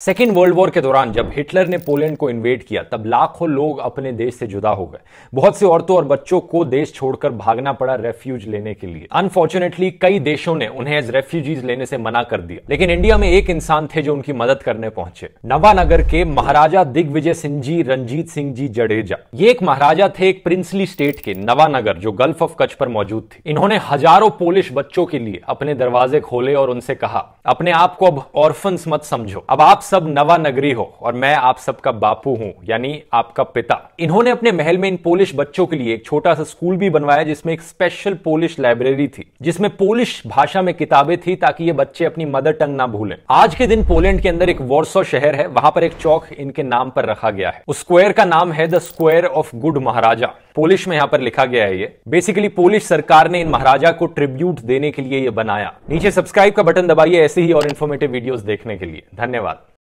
Second world war के दौरान जब हिटलर ने पोलैंड को इन्वेट किया, तब लाखों लोग अपने देश से जुदा हो गए। बहुत से औरतों और बच्चों को देश छोड़कर भागना पड़ा रेफ्यूज लेने के लिए। अनफॉर्चुनेटली कई देशों ने उन्हें एज रेफ्यूजीज लेने से मना कर दिया। लेकिन इंडिया में एक इंसान थे जो उनकी मदद करने पहुँचे। नवानगर के महाराजा दिग्विजय सिंह जी रंजीत सिंह जी जडेजा। ये एक महाराजा थे एक प्रिंसली स्टेट के नवानगर जो गल्फ ऑफ़ कच्छ पर मौजूद थे। इन्होंने हज़ारों पोलिश बच्चों के लिए अपने दरवाजे खोले और उनसे कहा, अपने आप को अब ऑर्फन्स मत समझो। अब आप सब नवा नगरी हो और मैं आप सबका बापू हूँ, यानी आपका पिता। इन्होंने अपने महल में इन पोलिश बच्चों के लिए एक छोटा सा स्कूल भी बनवाया, जिसमें एक स्पेशल पोलिश लाइब्रेरी थी, जिसमें पोलिश भाषा में किताबें थी ताकि ये बच्चे अपनी मदर टंग ना भूलें। आज के दिन पोलैंड के अंदर एक वॉर्सो शहर है, वहाँ पर एक चौक इनके नाम पर रखा गया है। उस स्क्वायर का नाम है the square of good Maharaja Polish में यहाँ पर लिखा गया है ये। बेसिकली पोलिश सरकार ने इन महाराजा को ट्रिब्यूट देने के लिए ये बनाया। नीचे सब्सक्राइब का बटन दबाइए ऐसे ही और इन्फॉर्मेटिव वीडियोस देखने के लिए। धन्यवाद।